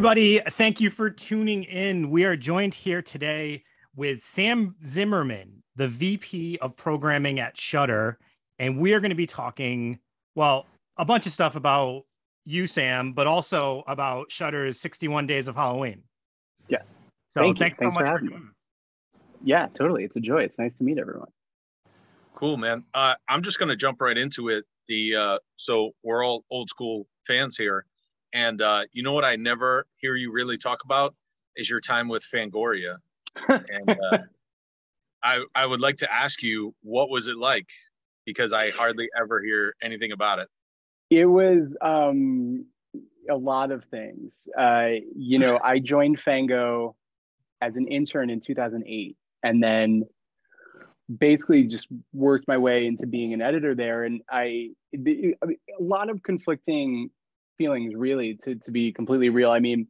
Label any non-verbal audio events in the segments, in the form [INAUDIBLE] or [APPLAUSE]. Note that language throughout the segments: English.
everybody. Thank you for tuning in. We are joined here today with Sam Zimmerman, the VP of programming at Shudder, and we are going to be talking, well, a bunch of stuff about you, Sam, but also about Shudder's 61 Days of Halloween. Yes. So Thank thanks, Thanks so much for, having me. joining us. Yeah, totally. It's a joy. It's nice to meet everyone. Cool, man. Uh, I'm just going to jump right into it. The uh, so we're all old school fans here, and uh, you know what I never hear you really talk about is your time with Fangoria. and uh, [LAUGHS] I I would like to ask you what was it like because I hardly ever hear anything about it. It was um, a lot of things. Uh, you know, [LAUGHS] I joined Fango as an intern in 2008, and then basically just worked my way into being an editor there. And I, the, I mean, a lot of conflicting feelings, really, to to be completely real. I mean,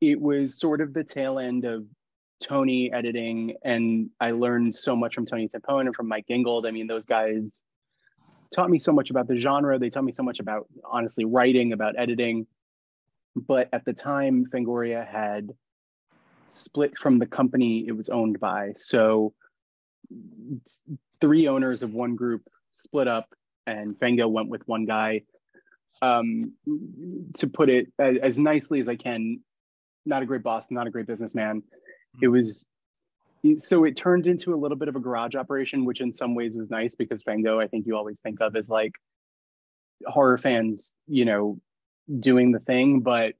it was sort of the tail end of Tony editing, and I learned so much from Tony Timpone and from Mike Gingold. I mean, those guys taught me so much about the genre. They taught me so much about honestly writing, about editing. But at the time, Fangoria had split from the company it was owned by. So three owners of one group split up, and Fango went with one guy. Um, to put it as, as nicely as I can, not a great boss, not a great businessman. It was so it turned into a little bit of a garage operation, which in some ways was nice because Fango, I think you always think of as like horror fans, you know, doing the thing, but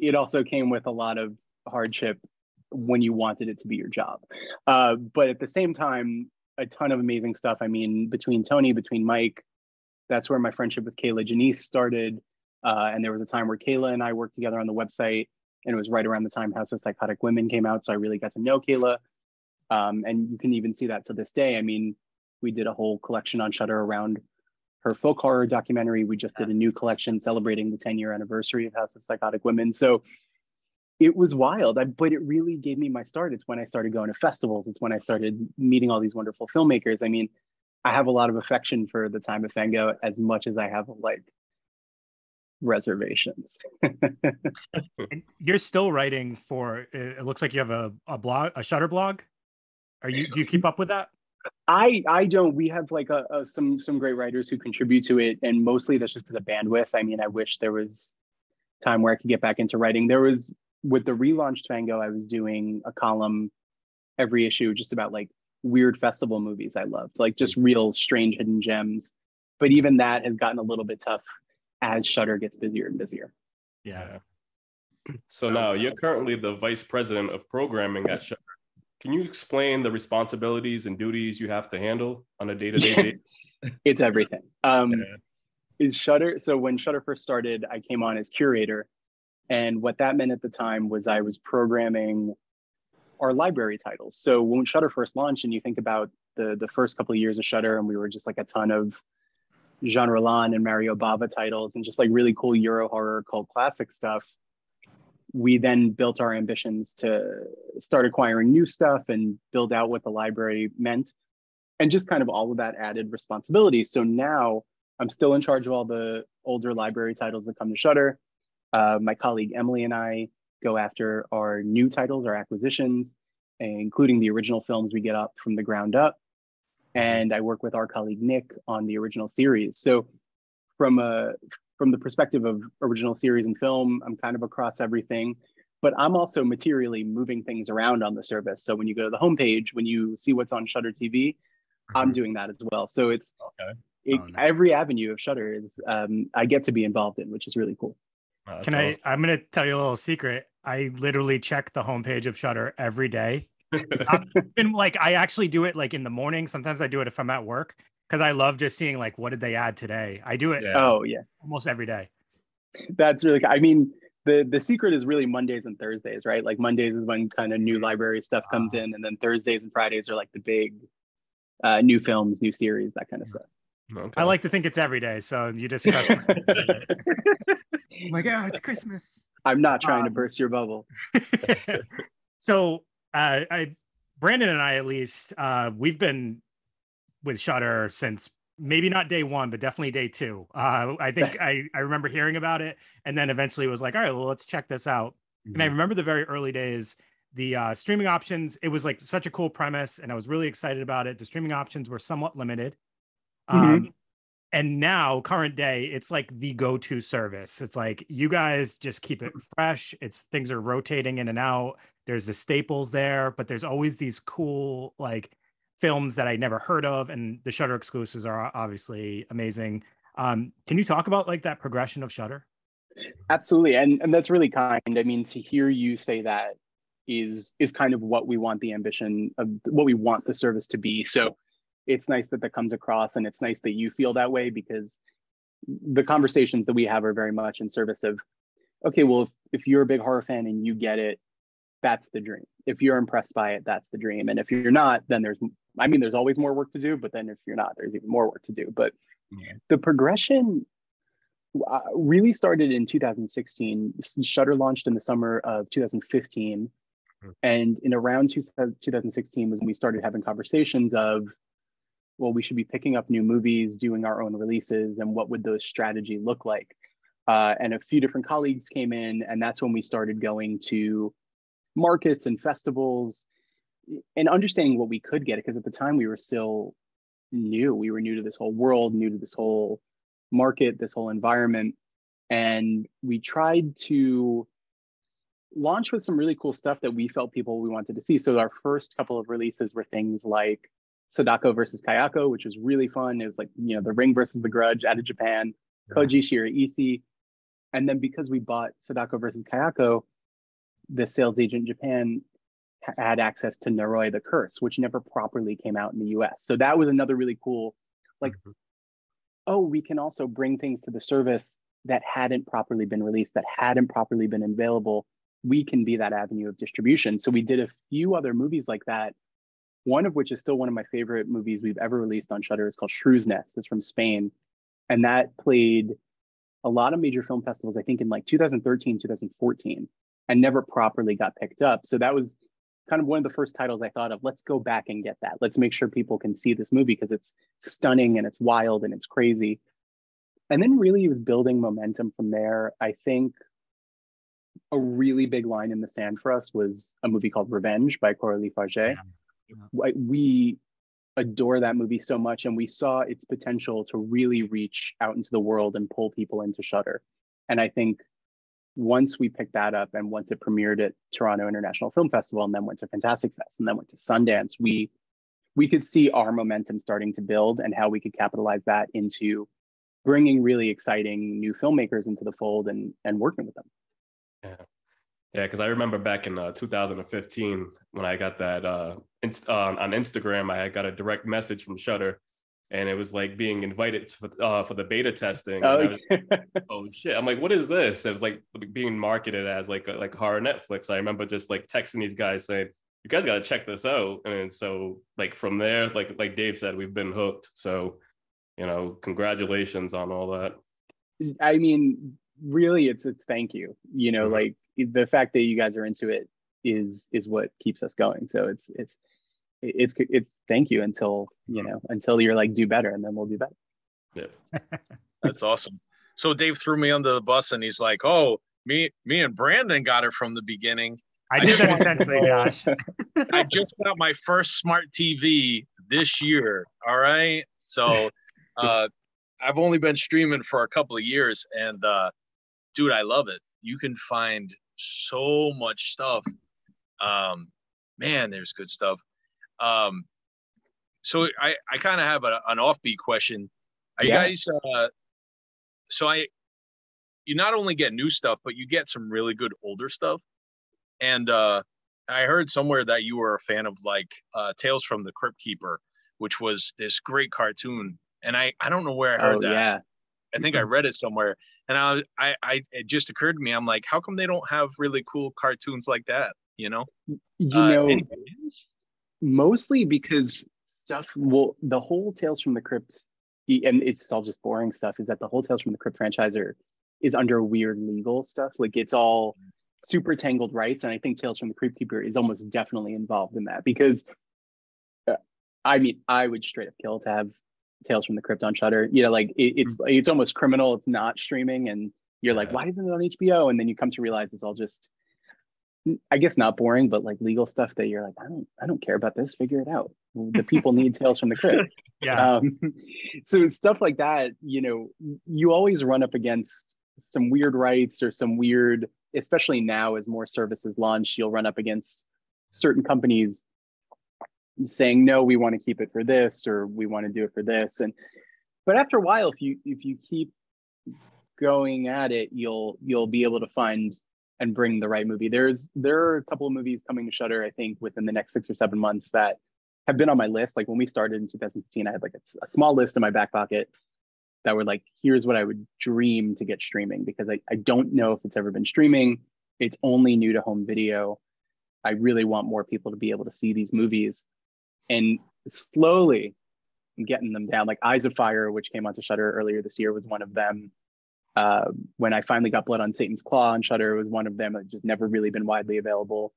it also came with a lot of hardship when you wanted it to be your job. Uh, but at the same time, a ton of amazing stuff. I mean, between Tony, between Mike, that's where my friendship with Kier-La Janisse started. Uh, and there was a time where Kier-La and I worked together on the website, and it was right around the time House of Psychotic Women came out. So I really got to know Kier-La. Um, and you can even see that to this day. I mean, we did a whole collection on Shudder around her folk horror documentary. We just did a new collection celebrating the 10 year anniversary of House of Psychotic Women. So it was wild, I, but it really gave me my start. It's when I started going to festivals. It's when I started meeting all these wonderful filmmakers. I mean, I have a lot of affection for the time of Fango as much as I have like reservations. [LAUGHS] You're still writing for. It looks like you have a, a blog, a Shudder blog. Are you? Do you keep up with that? I I don't. We have like a, a some some great writers who contribute to it, and mostly that's just the bandwidth. I mean, I wish there was time where I could get back into writing. There was with the relaunched Fango, I was doing a column every issue just about like weird festival movies I loved, like just real strange hidden gems. But even that has gotten a little bit tough as Shudder gets busier and busier. Yeah. [CLEARS THROAT] So now you're currently the vice president of programming at Shudder. Can you explain the responsibilities and duties you have to handle on a day-to-day basis? [LAUGHS] It's everything. Um, Yeah. is Shudder. So when Shudder first started, I came on as curator, and what that meant at the time was I was programming our library titles. So when Shudder first launched, and you think about the the first couple of years of Shudder, and we were just like a ton of Jean Rollin and Mario Bava titles, and just like really cool Euro horror cult classic stuff. We then built our ambitions to start acquiring new stuff and build out what the library meant, and just kind of all of that added responsibility. So now I'm still in charge of all the older library titles that come to Shudder. Uh, my colleague Emily and I go after our new titles, our acquisitions, including the original films we get up from the ground up. And I work with our colleague Nick on the original series. So from a from the perspective of original series and film, I'm kind of across everything. But I'm also materially moving things around on the service. So when you go to the homepage, when you see what's on Shudder TV, I'm doing that as well. So it's Okay. it, Oh, nice. every avenue of Shudder is um, I get to be involved in, which is really cool. Wow, that's Can I? awesome. I'm gonna tell you a little secret. I literally check the homepage of Shudder every day. [LAUGHS] And like I actually do it like in the morning. Sometimes I do it if I'm at work because I love just seeing like what did they add today. I do it Yeah. Oh yeah, almost every day. that's really. I mean, the the secret is really Mondays and Thursdays, right? Like Mondays is when kind of new library stuff comes in, and then Thursdays and Fridays are like the big uh, new films, new series, that kind of stuff. Okay. I like to think it's every day. So you just crush my [LAUGHS] [LAUGHS] I'm like, oh, it's Christmas. I'm not trying to Um, burst your bubble. [LAUGHS] so uh, I, Brandon and I, at least, uh, we've been with Shudder since maybe not day one, but definitely day two. Uh, I think I, I remember hearing about it and then eventually was like, all right, well, let's check this out. Mm-hmm. And I mm-hmm. remember the very early days, the uh, streaming options, it was like such a cool premise and I was really excited about it. The streaming options were somewhat limited. Mm-hmm. And now current day it's like the go-to service. It's like you guys just keep it fresh. It's things are rotating in and out. There's the staples there but there's always these cool like films that i never heard of and the shudder exclusives are obviously amazing. Um, can you talk about like that progression of shudder? Absolutely and and that's really kind. I mean to hear you say that is is kind of what we want the ambition of what we want the service to be. So it's nice that that comes across and it's nice that you feel that way because the conversations that we have are very much in service of okay well if, if you're a big horror fan and you get it that's the dream. If you're impressed by it that's the dream. And if you're not then there's i mean there's always more work to do but then if you're not there's even more work to do. But yeah. the progression uh, really started in 2016 shudder launched in the summer of 2015 hmm. and in around 2016 was when we started having conversations of well, we should be picking up new movies, doing our own releases, and what would those strategy look like? Uh, and a few different colleagues came in, and that's when we started going to markets and festivals and understanding what we could get. Because at the time we were still new, we were new to this whole world, new to this whole market, this whole environment, and we tried to launch with some really cool stuff that we felt people we wanted to see. So our first couple of releases were things like Sadako versus Kayako, which was really fun. It was like, you know, the ring versus the grudge out of Japan, Koji Shiraishi. And then because we bought Sadako versus Kayako, the sales agent in Japan had access to Noroi the Curse, which never properly came out in the US. So that was another really cool, like, mm-hmm. oh, we can also bring things to the service that hadn't properly been released, that hadn't properly been available. We can be that avenue of distribution. So we did a few other movies like that one of which is still one of my favorite movies we've ever released on Shudder. It's called Shrew's Nest. It's from Spain. And that played a lot of major film festivals, I think in like 2013, 2014, and never properly got picked up. So that was kind of one of the first titles I thought of. Let's go back and get that. Let's make sure people can see this movie because it's stunning and it's wild and it's crazy. And then really it was building momentum from there. I think a really big line in the sand for us was a movie called Revenge by Coralie Fargeat. Yeah we adore that movie so much and we saw its potential to really reach out into the world and pull people into shudder And I think once we picked that up and once it premiered at Toronto International Film Festival and then went to Fantastic Fest and then went to Sundance, we we could see our momentum starting to build and how we could capitalize that into bringing really exciting new filmmakers into the fold and and working with them. Yeah. Yeah, because I remember back in uh, 2015 when I got that uh, inst- uh, on Instagram, I got a direct message from Shudder, and it was like being invited to, uh, for the beta testing. Oh, was, [LAUGHS] oh shit! I'm like, what is this? It was like being marketed as like a, like horror Netflix. I remember just like texting these guys saying, "You guys got to check this out." And so like from there, like like Dave said, we've been hooked. So you know, congratulations on all that. I mean, really, it's it's thank you. You know, mm-hmm. like the fact that you guys are into it is is what keeps us going. So it's it's it's it's thank you until you know until you're like do better and then we'll do better. Yeah, [LAUGHS] that's awesome. So Dave threw me under the bus and he's like, "Oh, me me and Brandon got it from the beginning." I did that intentionally, Josh. [LAUGHS] I just got my first smart TV this year. All right, so [LAUGHS] uh, I've only been streaming for a couple of years, and uh, dude, I love it. You can find so much stuff. Um, man, there's good stuff. Um, so I, I kind of have a, an offbeat question. Are yeah. you guys, uh, so I, you not only get new stuff, but you get some really good older stuff. And uh, I heard somewhere that you were a fan of like uh, Tales from the Crypt Keeper, which was this great cartoon. And I, I don't know where I heard oh, that. Yeah. I think I read it somewhere, and I, I, I, it just occurred to me. I'm like, how come they don't have really cool cartoons like that? You know, you uh, know, mostly because stuff. Well, the whole Tales from the Crypt, and it's all just boring stuff. Is that the whole Tales from the Crypt franchise are, is under weird legal stuff. Like it's all super tangled rights, and I think Tales from the Crypt Keeper is almost definitely involved in that because. Uh, I mean, I would straight up kill to have Tales from the Crypt on Shudder. You know, like it, it's it's almost criminal. It's not streaming, and you're like, why isn't it on HBO? And then you come to realize it's all just, I guess not boring, but like legal stuff that you're like, I don't I don't care about this. Figure it out. The people need Tales from the Crypt. [LAUGHS] Yeah. Um, so stuff like that, you know, you always run up against some weird rights or some weird, especially now as more services launch, you'll run up against certain companies saying, no, we want to keep it for this, or we want to do it for this. And, but after a while, if you, if you keep going at it, you'll, you'll be able to find and bring the right movie. There's, there are a couple of movies coming to Shudder, I think within the next six or seven months that have been on my list. Like when we started in 2015, I had like a, a small list in my back pocket that were like, here's what I would dream to get streaming because I, I don't know if it's ever been streaming. It's only new to home video. I really want more people to be able to see these movies. And slowly getting them down. Like Eyes of Fire, which came onto Shudder earlier this year, was one of them. Uh, when I finally got Blood on Satan's Claw on Shudder, was one of them that just never really been widely available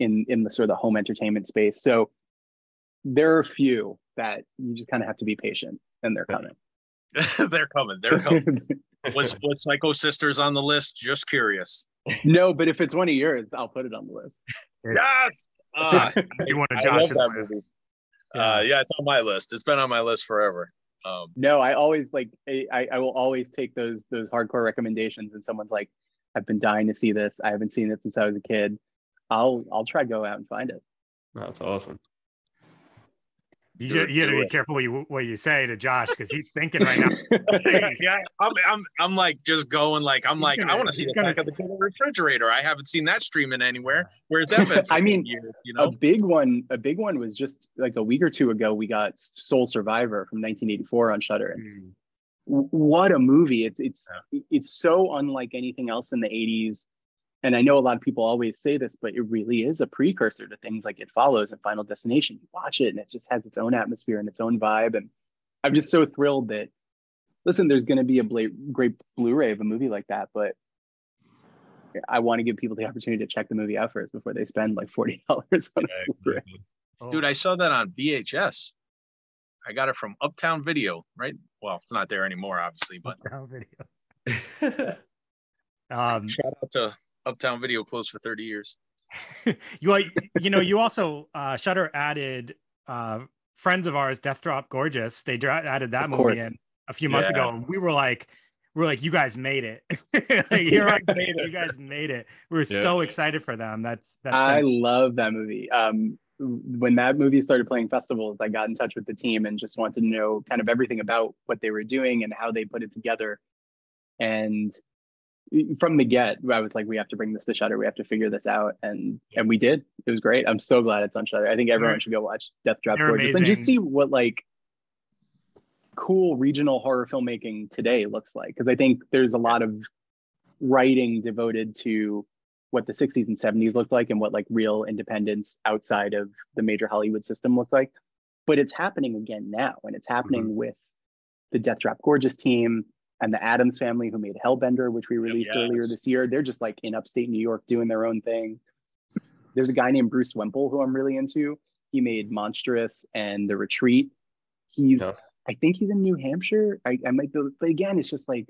in in the sort of the home entertainment space. So there are a few that you just kind of have to be patient and they're coming. [LAUGHS] they're coming. They're coming. [LAUGHS] Was was Psycho Sisters on the list? Just curious. no, but if it's one of yours, I'll put it on the list. It's- Uh, be one of I love Josh's that lists. uh, yeah, it's on my list. It's been on my list forever. Um, No, I always like I, I will always take those those hardcore recommendations and someone's like, I've been dying to see this. I haven't seen it since I was a kid. I'll I'll try to go out and find it. That's awesome. You, Do you gotta be it. careful what you what you say to Josh because he's thinking right now. [LAUGHS] yeah, yeah, I'm, I'm, I'm like just going like I'm He's like gonna- I want to see he's the back gonna of the Killer refrigerator. I haven't seen that streaming anywhere. Where's that been? [LAUGHS] I mean, years, you know, A big one, a big one was just like a week or two ago. We got Sole Survivor from 1984 on Shudder. Mm. what a movie it's it's it's so unlike anything else in the 80s and i know a lot of people always say this but it really is a precursor to things like it follows and final destination you watch it and it just has its own atmosphere and its own vibe and i'm just so thrilled that listen there's going to be a bla- great blu-ray of a movie like that but i want to give people the opportunity to check the movie out first before they spend like $40 [LAUGHS] on a blu-ray Oh, dude, I saw that on VHS. I got it from Uptown Video, right? Well, it's not there anymore, obviously, but down video. [LAUGHS] [LAUGHS] Um, shout out to Uptown Video, closed for 30 years. [LAUGHS] you you know you also uh Shudder added uh friends of ours Death Drop Gorgeous they dra- added that Of movie course. in a few months Yeah. ago and we were like we are like you guys made it [LAUGHS] like, [LAUGHS] you're right, you guys made it We are Yeah. so excited for them that's that's I been- love that movie. Um, when that movie started playing festivals, I got in touch with the team and just wanted to know kind of everything about what they were doing and how they put it together. And from the get, I was like, we have to bring this to Shudder. We have to figure this out, and and we did. It was great. I'm so glad it's on Shudder. I think everyone should go watch Death Drop they're Gorgeous and just see what like cool regional horror filmmaking today looks like. Because I think there's a lot of writing devoted to what the 60s and 70s looked like and what like real independence outside of the major Hollywood system looked like. But it's happening again now, and it's happening mm-hmm. with the Death Drop Gorgeous team and the Adams family who made Hellbender, which we released earlier this year. They're just like in upstate New York doing their own thing. There's a guy named Bruce Wemple who I'm really into. He made Monstrous and The Retreat. He's, Yeah. I think he's in New Hampshire. I, I might be, but again, it's just like,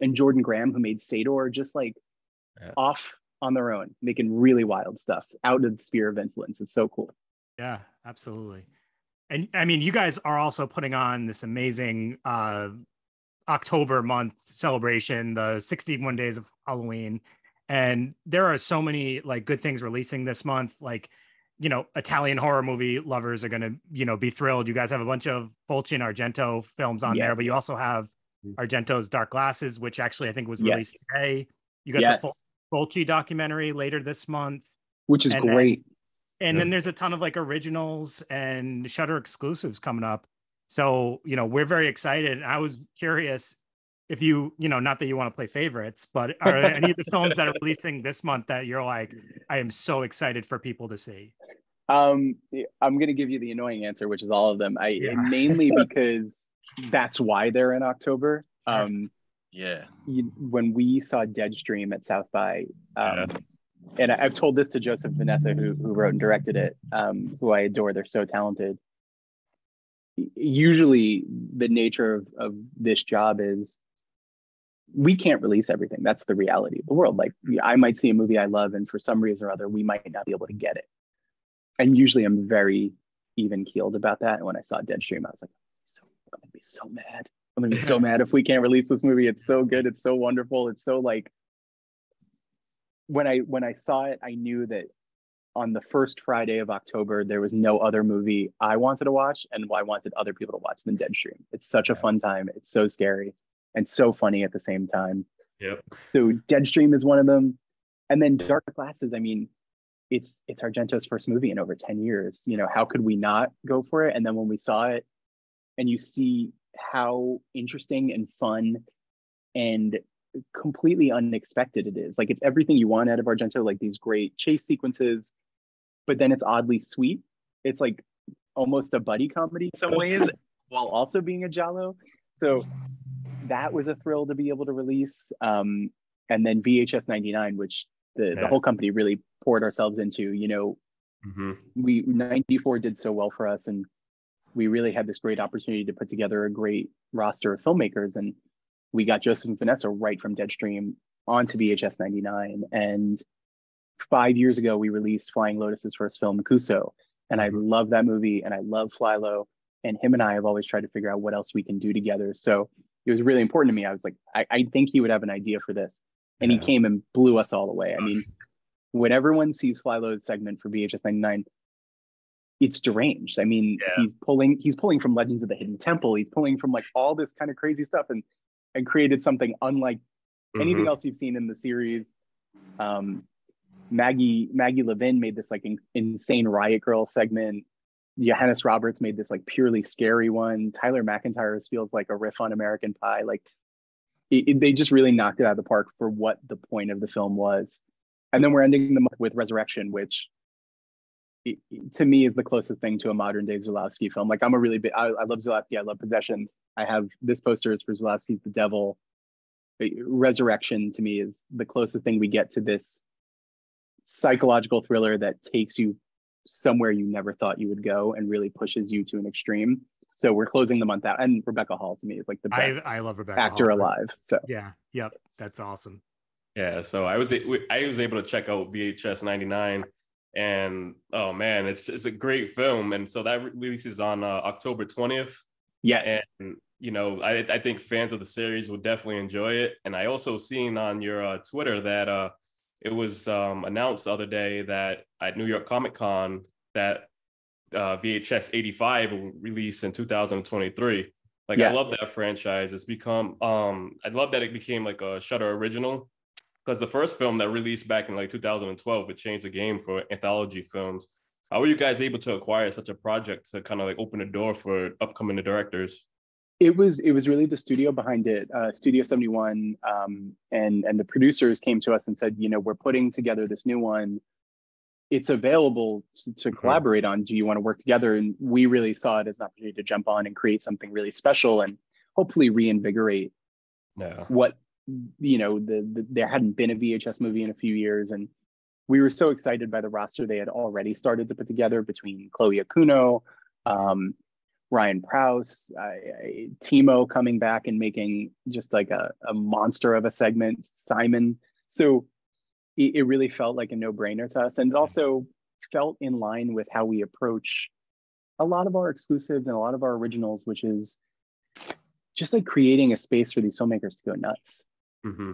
and Jordan Graham who made Sator, just like Yeah. off on their own, making really wild stuff out of the sphere of influence. It's so cool. yeah absolutely and i mean you guys are also putting on this amazing uh october month celebration the 61 days of halloween and there are so many like good things releasing this month like you know italian horror movie lovers are going to you know be thrilled you guys have a bunch of fulci and argento films on there but you also have mm-hmm. argento's dark glasses which actually i think was Yes. released today you got yes, the Ful- fulci documentary later this month which is and then- great. and Yeah. then there's a ton of like originals and Shudder exclusives coming up. So, you know, we're very excited. I was curious if you, you know, not that you want to play favorites, but are there any of the films that are [LAUGHS] releasing this month that you're like, I am so excited for people to see? Um, I'm gonna give you the annoying answer, which is all of them. I Yeah. mainly [LAUGHS] because that's why they're in October. Um, Yeah. you, when we saw Deadstream at South by, um, and I, I've told this to Joseph Vanessa, who who wrote and directed it, um, who I adore. They're so talented. Usually the nature of, of this job is we can't release everything. That's the reality of the world. Like I might see a movie I love, and for some reason or other, we might not be able to get it. And usually, I'm very even keeled about that. And when I saw Deadstream, I was like, so I'm gonna be so mad. I'm gonna be so [LAUGHS] mad if we can't release this movie. It's so good. It's so wonderful. It's so like when I when I saw it, I knew that on the first Friday of October, there was no other movie I wanted to watch and I wanted other people to watch than Deadstream. It's such a fun time. It's so scary and so funny at the same time. Yep. So Deadstream is one of them. And then Dark Glasses, I mean, it's it's Argento's first movie in over 10 years. You know, how could we not go for it? And then when we saw it and you see how interesting and fun and completely unexpected it is. Like it's everything you want out of Argento, like these great chase sequences, but then it's oddly sweet. It's like almost a buddy comedy in some ways, [LAUGHS] while also being a giallo. So that was a thrill to be able to release. Um, and then VHS 99, which the, yeah. the whole company really poured ourselves into, you know, mm-hmm. we 94 did so well for us and we really had this great opportunity to put together a great roster of filmmakers and we got Joseph and Vanessa right from Deadstream onto VHS 99. And five years ago, we released Flying Lotus's first film, Kuso. And I mm-hmm. love that movie and I love Flylo. And him and I have always tried to figure out what else we can do together. So it was really important to me. I was like, I, I think he would have an idea for this. And yeah. he came and blew us all away. I mean, when everyone sees Flylo's segment for VHS 99, it's deranged. I mean, yeah. he's pulling he's pulling from Legends of the Hidden Temple. He's pulling from like all this kind of crazy stuff. And and created something unlike mm-hmm. anything else you've seen in the series. Um, Maggie Maggie Levin made this like in, insane Riot Girl segment. Johannes Roberts made this like purely scary one. Tyler MacIntyre feels like a riff on American Pie. Like it, it, they just really knocked it out of the park for what the point of the film was. And then we're ending the month with Resurrection, which it, to me is the closest thing to a modern day Zulawski film. Like I'm a really big, I, I love Zulawski. I love Possessions. I have this poster is for Zulawski's The Devil. Resurrection to me is the closest thing we get to this psychological thriller that takes you somewhere you never thought you would go and really pushes you to an extreme. So we're closing the month out, and Rebecca Hall to me is like the best I, I love Rebecca actor Hall. alive. So yeah, yep, that's awesome. Yeah, so I was I was able to check out VHS '99, and oh man, it's it's a great film, and so that releases on uh, October 20th. Yes. And you know, I I think fans of the series would definitely enjoy it. And I also seen on your uh, Twitter that uh it was um, announced the other day that at New York Comic Con that uh, VHS 85 will release in 2023. Like yes. I love that franchise. It's become um I love that it became like a Shudder original because the first film that released back in like 2012 it changed the game for anthology films. How were you guys able to acquire such a project to kind of like open a door for upcoming directors? It was it was really the studio behind it, uh, Studio 71, um, and and the producers came to us and said, you know, we're putting together this new one. It's available to, to mm-hmm. collaborate on. Do you want to work together? And we really saw it as an opportunity to jump on and create something really special and hopefully reinvigorate yeah. what you know the, the there hadn't been a VHS movie in a few years and we were so excited by the roster they had already started to put together between Chloe Okuno, um, Ryan Prows, Timo coming back and making just like a, a monster of a segment, Simon. So it, it really felt like a no brainer to us. And it also felt in line with how we approach a lot of our exclusives and a lot of our originals, which is just like creating a space for these filmmakers to go nuts. Mm-hmm.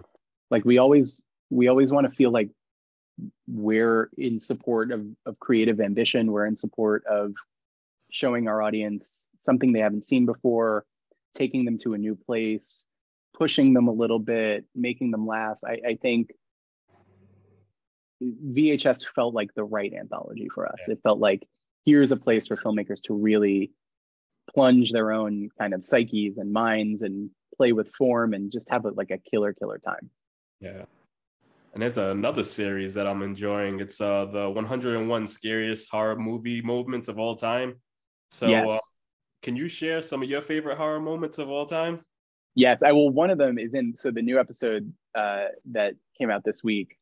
Like we always, we always want to feel like we're in support of, of creative ambition. We're in support of showing our audience something they haven't seen before, taking them to a new place, pushing them a little bit, making them laugh. I, I think VHS felt like the right anthology for us. Yeah. It felt like here's a place for filmmakers to really plunge their own kind of psyches and minds and play with form and just have a, like a killer killer time. Yeah. And there's another series that I'm enjoying. It's uh the 101 scariest horror movie moments of all time. So, yes. uh, can you share some of your favorite horror moments of all time? Yes, I will. One of them is in so the new episode uh, that came out this week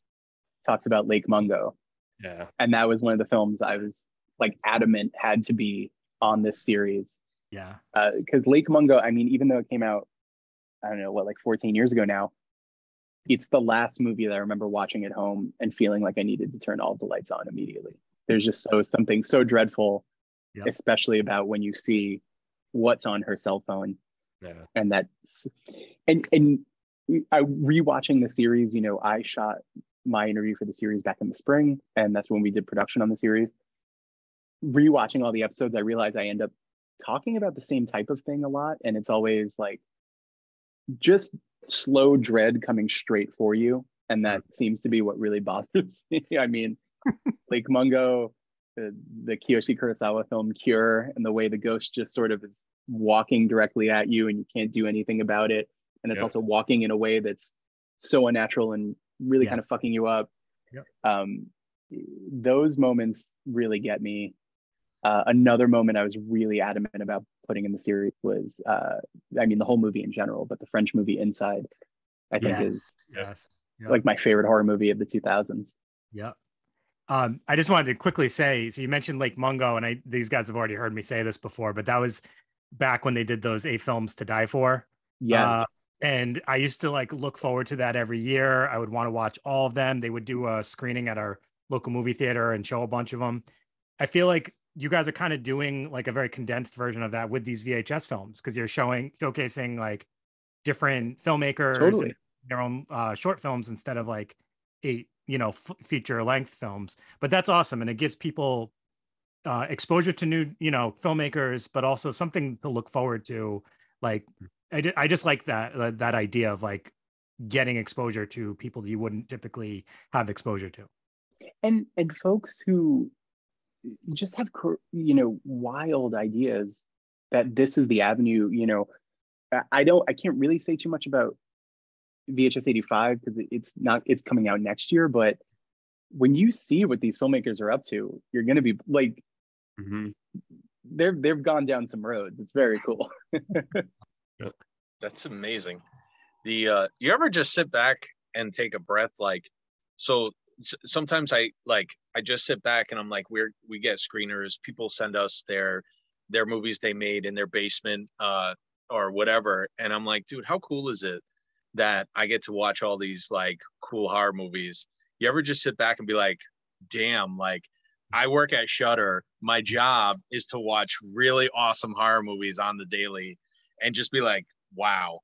talks about Lake Mungo. Yeah, and that was one of the films I was like adamant had to be on this series. Yeah. Because Lake Mungo, I mean, even though it came out, I don't know what, like 14 years ago now, it's the last movie that I remember watching at home and feeling like I needed to turn all the lights on immediately. There's just so something so dreadful, Yep. especially about when you see what's on her cell phone Yeah. and that's and and I rewatching the series, you know, I shot my interview for the series back in the spring, and that's when we did production on the series. Rewatching all the episodes, I realized I end up talking about the same type of thing a lot, and it's always like just slow dread coming straight for you, and that hmm. seems to be what really [LAUGHS] bothers me. I mean, [LAUGHS] Lake Mungo, the, the Kiyoshi Kurosawa film Cure, and the way the ghost just sort of is walking directly at you, and you can't do anything about it and it's Yeah. also walking in a way that's so unnatural and really Yeah. kind of fucking you up. Um, those moments really get me. Uh, another moment I was really adamant about putting in the series was, uh, I mean, the whole movie in general, but the French movie Inside, I think is Yes. Yes. Yep. like my favorite horror movie of the 2000s. Yeah. Um, I just wanted to quickly say, so you mentioned Lake Mungo, and I these guys have already heard me say this before, but that was back when they did those eight films to die for. Yeah, Uh, and I used to like look forward to that every year. I would want to watch all of them. They would do a screening at our local movie theater and show a bunch of them. I feel like you guys are kind of doing like a very condensed version of that with these VHS films because you're showing showcasing like different filmmakers and totally. their own uh, short films instead of like eight, you know, f- feature length films. But that's awesome, and it gives people uh, exposure to new, you know, filmmakers, but also something to look forward to. Like, I, I just like that uh, that idea of like getting exposure to people that you wouldn't typically have exposure to. and and folks who just have you know wild ideas that this is the avenue you know i don't i can't really say too much about vhs 85 because it's not it's coming out next year but when you see what these filmmakers are up to you're going to be like hmm they've they've gone down some roads. It's very cool. [LAUGHS] That's amazing. The uh you ever just sit back and take a breath like so sometimes I like I just sit back and I'm like we're we get screeners, people send us their their movies they made in their basement uh or whatever and I'm like dude how cool is it that I get to watch all these like cool horror movies. You ever just sit back and be like damn like I work at Shudder. My job is to watch really awesome horror movies on the daily and just be like wow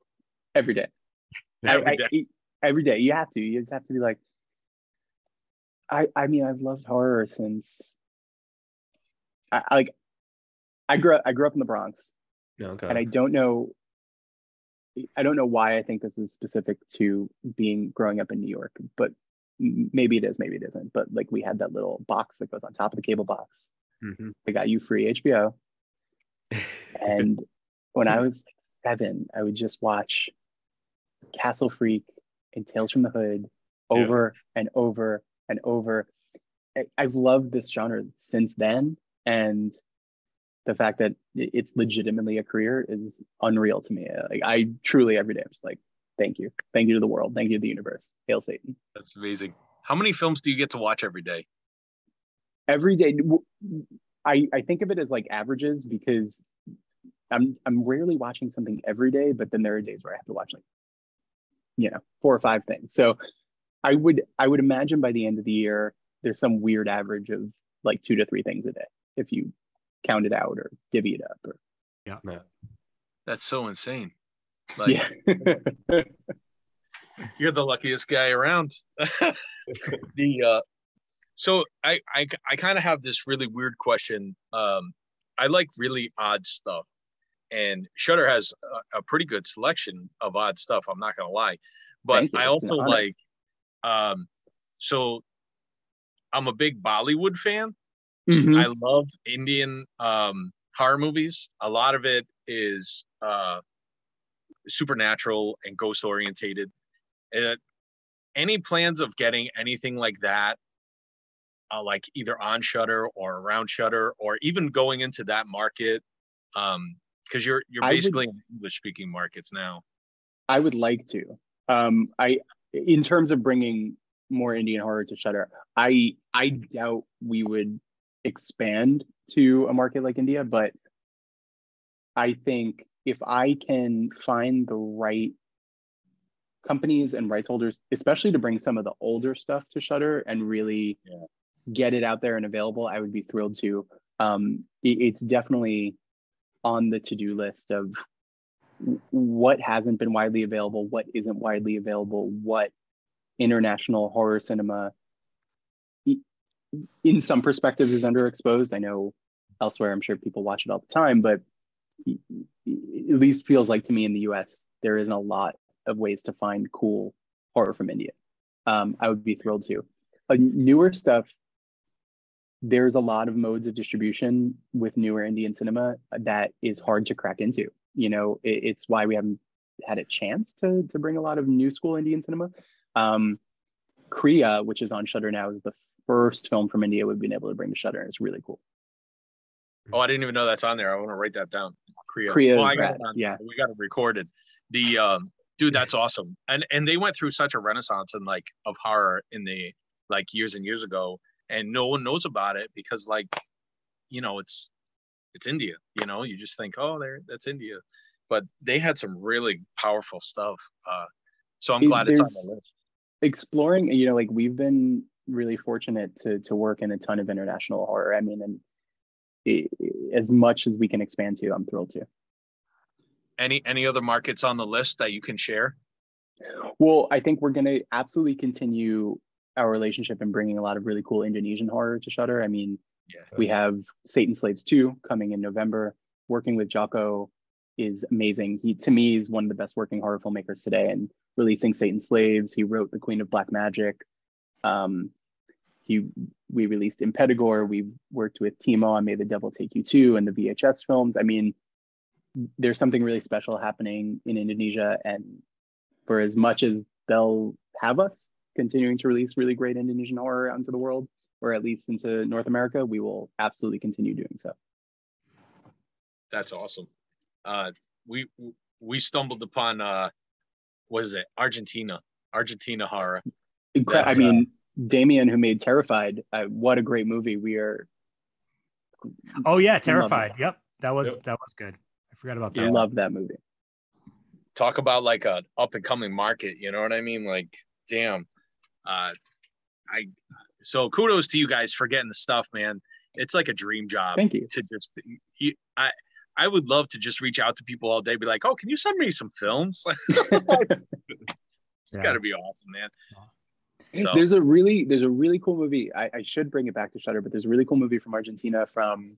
every day [LAUGHS] every I- day. I- every day you have to you just have to be like i i mean i've loved horror since i, I like i grew up i grew up in the bronx Okay. and i don't know i don't know why i think this is specific to being growing up in new york but maybe it is maybe it isn't but like we had that little box that goes on top of the cable box Mhm. they got you free hbo [LAUGHS] and when I was like seven, I would just watch Castle Freak and Tales from the Hood Yeah. over and over and over. I've loved this genre since then, and the fact that it's legitimately a career is unreal to me. Uh, like I truly every day I'm just like, thank you, thank you to the world, thank you to the universe, hail Satan. That's amazing. How many films do you get to watch every day? Every day, I I think of it as like averages because I'm I'm rarely watching something every day, but then there are days where I have to watch like you know four or five things. So I would I would imagine by the end of the year there's some weird average of like two to three things a day if you count it out or divvy it up or That's so insane. Like yeah. [LAUGHS] you're the luckiest guy around. [LAUGHS] the uh so I I I kind of have this really weird question. Um I like really odd stuff. And Shudder has a, a pretty good selection of odd stuff, I'm not going to lie. But I also like um so I'm a big Bollywood fan. Mhm. I love Indian um, horror movies. A lot of it is uh, supernatural and ghost orientated. Uh, any plans of getting anything like that, uh, like either on Shudder or around Shudder, or even going into that market? Because you're you're I would- basically in English speaking markets now. I would like to. Um, I, in terms of bringing more Indian horror to Shudder, I I doubt we would expand to a market like India, but I think if I can find the right companies and rights holders, especially to bring some of the older stuff to Shudder and really yeah. get it out there and available, I would be thrilled to. Um, it, it's definitely on the to-do list of what hasn't been widely available, what isn't widely available, what international horror cinema in some perspectives is underexposed. I know elsewhere, I'm sure people watch it all the time, but at least feels like to me in the US, there isn't a lot of ways to find cool horror from India. Um, I would be thrilled to. Uh, newer stuff, there's a lot of modes of distribution with newer Indian cinema that is hard to crack into. You know, it, it's why we haven't had a chance to, to bring a lot of new school Indian cinema. Um, Kriya, which is on Shudder now, is the first film from India we've been able to bring to Shudder. it's really cool. Oh, I didn't even know that's on there. I want to write that down. Kriya well, got yeah, we got it recorded. The um, dude, that's awesome. And and they went through such a renaissance and like of horror in the like years and years ago, and no one knows about it because like, you know, it's it's India. You know, you just think, oh, there, that's India, but they had some really powerful stuff. Uh, so I'm glad it's on the list. Exploring, you know, like we've been really fortunate to to work in a ton of international horror. I mean, and it, as much as we can expand to, I'm thrilled to. Any any other markets on the list that you can share? Well, I think we're going to absolutely continue our relationship and bringing a lot of really cool Indonesian horror to Shudder. I mean, yeah. we have Satan Slaves 2 coming in November. Working with Joko is amazing. He to me is one of the best working horror filmmakers today and releasing Satan Slaves. He wrote The Queen of Black Magic. Um, he we released Impetigore. We worked with Timo on May the Devil Take You Too and the VHS films. I mean, there's something really special happening in Indonesia, and for as much as they'll have us continuing to release really great Indonesian horror onto the world, or at least into North America, we will absolutely continue doing so. That's awesome. Uh, we we stumbled upon uh, what is it? Argentina, Argentina horror. Incre- I mean, uh, Damien, who made Terrified, uh, what a great movie. We are. Oh yeah, Terrified. Yep, that was yep. that was good. I forgot about that. I love that movie. Talk about like a up and coming market. You know what I mean? Like, damn. Uh, I so kudos to you guys for getting the stuff, man. It's like a dream job. Thank you. To just, you, I I would love to just reach out to people all day, be like, "Oh, can you send me some films?" [LAUGHS] [LAUGHS] it's yeah. got to be awesome, man. So. There's a really there's a really cool movie. I, I should bring it back to Shudder, but there's a really cool movie from Argentina from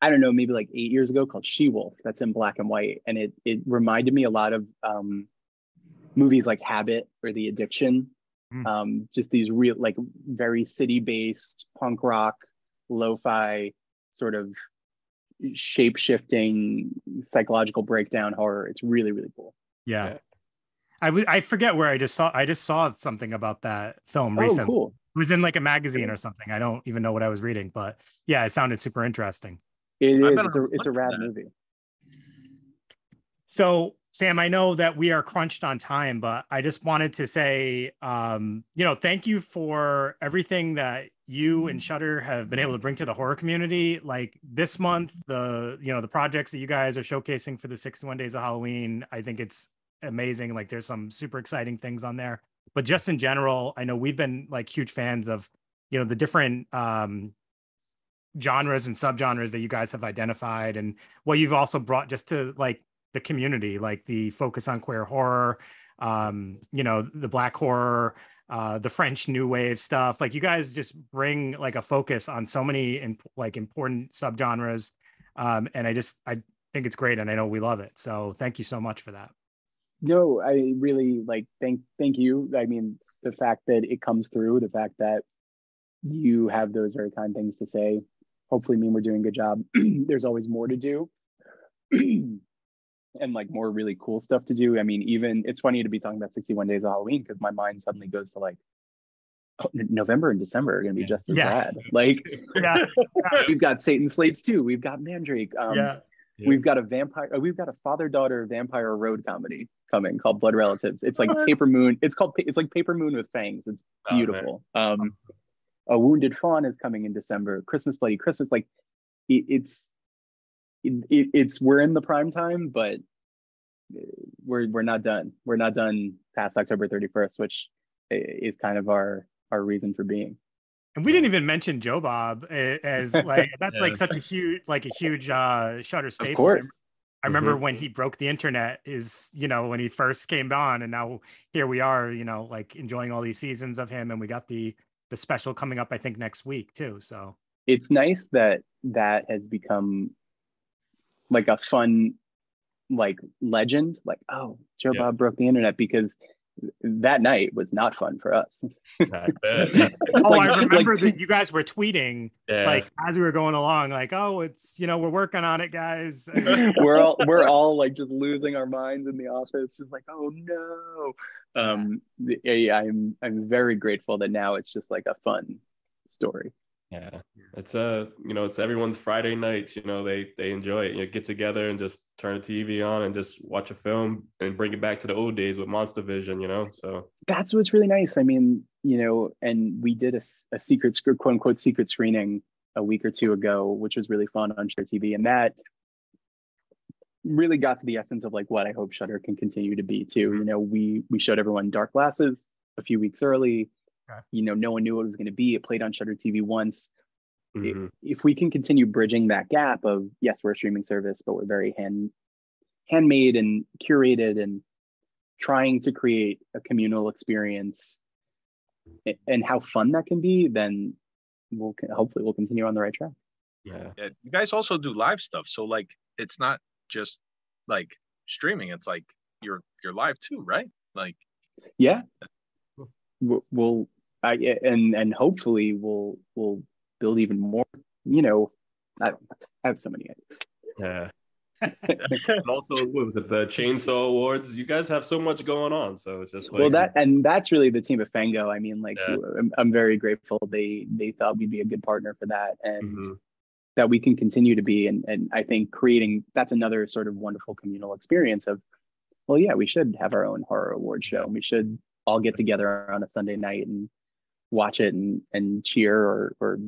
I don't know, maybe like eight years ago called She Wolf. That's in black and white, and it it reminded me a lot of um, movies like Habit or The Addiction. Mm. Um, just these real like very city based punk rock, lo-fi sort of shape shifting psychological breakdown horror. It's really really cool. Yeah. Yeah. I, w- I forget where I just saw I just saw something about that film oh, recently. Cool. It was in like a magazine or something. I don't even know what I was reading, but yeah, it sounded super interesting. It is. It's a, it's a rad that. movie. So Sam, I know that we are crunched on time, but I just wanted to say, um, you know, thank you for everything that you and Shudder have been able to bring to the horror community. Like this month, the you know the projects that you guys are showcasing for the 61 Days of Halloween, I think it's amazing. Like there's some super exciting things on there. But just in general, I know we've been like huge fans of you know the different um genres and subgenres that you guys have identified and what you've also brought just to like the community, like the focus on queer horror, um, you know, the black horror, uh, the French New Wave stuff. Like you guys just bring like a focus on so many imp- like important subgenres, um, and I just I think it's great, and I know we love it. So thank you so much for that. No, I really like thank thank you. I mean, the fact that it comes through, the fact that you have those very kind things to say, hopefully mean we're doing a good job. [CLEARS THROAT] There's always more to do. [CLEARS THROAT] and like more really cool stuff to do. I mean, even it's funny to be talking about 61 days of Halloween because my mind suddenly goes to like oh, November and December are going to be just as yeah. bad. Like, [LAUGHS] yeah. [LAUGHS] we've got Satan Slaves too. We've got Mandrake. Um, yeah. Yeah. We've got a vampire. Uh, we've got a father daughter vampire road comedy coming called Blood Relatives. It's like Paper Moon. It's called. It's like Paper Moon with fangs. It's oh, beautiful. Oh, um, a Wounded Fawn is coming in December. Christmas Bloody Christmas. Like, it, it's it, it, it's we're in the prime time, but we're we're not done. We're not done past October 31st, which is kind of our our reason for being. And we didn't even mention Joe Bob as [LAUGHS] like that's yeah. like such a huge like a huge uh Shudder staple. Of course. I remember mm-hmm. when he broke the internet is, you know, when he first came on and now here we are, you know, like enjoying all these seasons of him and we got the the special coming up I think next week too. So it's nice that that has become like a fun like legend like oh joe yeah. bob broke the internet because that night was not fun for us. [LAUGHS] [LAUGHS] oh, like, I remember like, that you guys were tweeting yeah. like as we were going along, like, "Oh, it's you know we're working on it, guys." [LAUGHS] we're all we're all like just losing our minds in the office, just like, "Oh no." Um, yeah, I'm I'm very grateful that now it's just like a fun story. Yeah, it's a uh, you know it's everyone's Friday night. You know they they enjoy it. You know, get together and just turn the TV on and just watch a film and bring it back to the old days with Monster Vision. You know, so that's what's really nice. I mean, you know, and we did a, a secret quote unquote secret screening a week or two ago, which was really fun on Shudder TV, and that really got to the essence of like what I hope Shudder can continue to be too. You know, we we showed everyone Dark Glasses a few weeks early Okay. You know, no one knew what it was going to be. It played on Shudder TV once. Mm-hmm. If, if we can continue bridging that gap of yes, we're a streaming service, but we're very hand handmade and curated and trying to create a communal experience and how fun that can be, then we'll hopefully we'll continue on the right track. Yeah. yeah. You guys also do live stuff. So like it's not just like streaming, it's like you're you're live too, right? Like yeah. We'll I, and and hopefully we'll we'll build even more. You know, I, I have so many ideas. Yeah. [LAUGHS] and also, what was it? The Chainsaw Awards. You guys have so much going on, so it's just like well, that and that's really the team of Fango. I mean, like, yeah. I'm, I'm, very grateful they they thought we'd be a good partner for that, and mm-hmm. that we can continue to be. And and I think creating that's another sort of wonderful communal experience of, well, yeah, we should have our own horror award show. We should all get together on a Sunday night and watch it and and cheer or or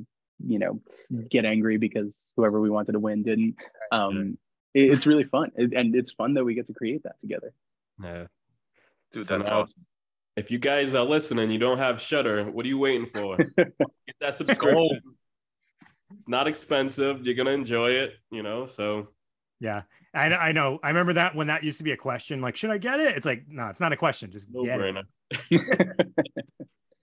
you know get angry because whoever we wanted to win didn't. Um, it, it's really fun, it, and it's fun that we get to create that together. Yeah, dude, so that's now, awesome. If you guys are listening, you don't have Shudder. What are you waiting for? [LAUGHS] get that subscription. it's not expensive. You're gonna enjoy it. You know, so yeah, I, I know. I remember that when that used to be a question. Like, should I get it? It's like, no, it's not a question. Just no get brainer. it. [LAUGHS]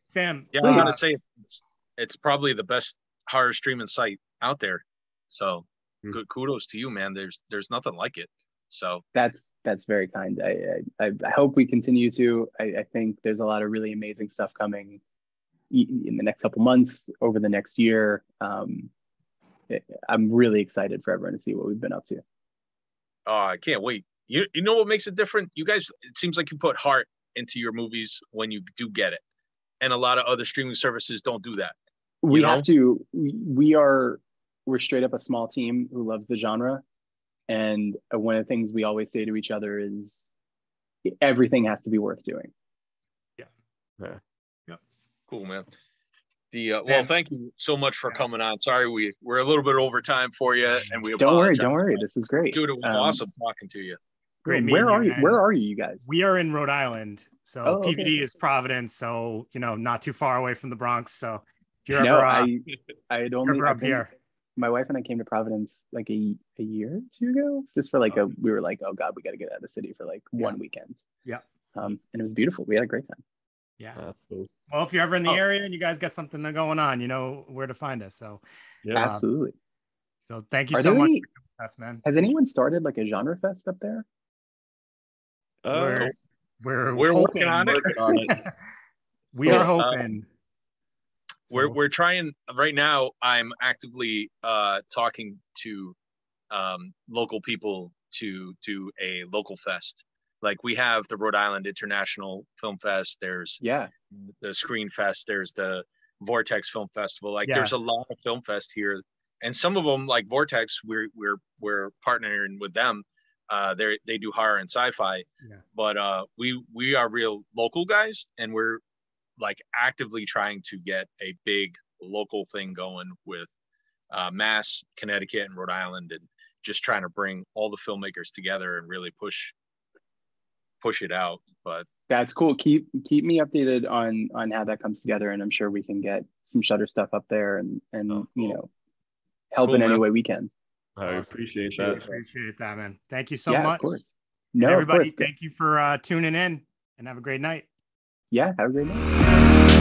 Sam. Yeah, I'm gonna say it's, it's probably the best horror streaming site out there. So mm-hmm. good kudos to you, man. There's there's nothing like it. So that's that's very kind. I I, I hope we continue to. I, I think there's a lot of really amazing stuff coming in the next couple months, over the next year. Um, I'm really excited for everyone to see what we've been up to. Oh, I can't wait. You you know what makes it different? You guys, it seems like you put heart into your movies when you do get it and a lot of other streaming services don't do that. We know? have to. We, we are we're straight up a small team who loves the genre, and one of the things we always say to each other is everything has to be worth doing. Yeah. Yeah. Yeah. Cool, man. The uh, well, thank you so much for coming on. Sorry, we we're a little bit over time for you, and we don't worry, don't worry. This is great, dude. It was um, awesome talking to you. Great. Where are you? Where are you, you guys? We are in Rhode Island. So oh, PVD okay. is Providence, so you know, not too far away from the Bronx. So if you're no, ever, uh, I I had only up been, here. My wife and I came to Providence like a, a year or two ago, just for like oh. a we were like, oh god, we got to get out of the city for like yeah. one weekend. Yeah. Um, and it was beautiful. We had a great time. Yeah. Cool. Well, if you're ever in the oh. area and you guys got something going on, you know where to find us. So yeah, um, absolutely. So thank you Are so much, any, us, man. Has anyone started like a genre fest up there? Uh, we're we're hoping, working on it. Working on it. [LAUGHS] we are uh, hoping. Uh, we're we're trying right now. I'm actively uh, talking to um, local people to do a local fest. Like we have the Rhode Island International Film Fest. There's yeah the Screen Fest. There's the Vortex Film Festival. Like yeah. there's a lot of film fest here, and some of them like Vortex, we're we're we're partnering with them uh, they they do horror and sci-fi, yeah. but uh, we we are real local guys, and we're like actively trying to get a big local thing going with uh, Mass, Connecticut, and Rhode Island, and just trying to bring all the filmmakers together and really push push it out. But that's cool. Keep keep me updated on on how that comes together, and I'm sure we can get some Shudder stuff up there and and Oh, you know help Cool, in any man. way we can. I Awesome. appreciate I that. appreciate that, man. Thank you so yeah, much. of course. And No, of everybody, course. thank you for uh, tuning in and have a great night. Yeah, have a great night.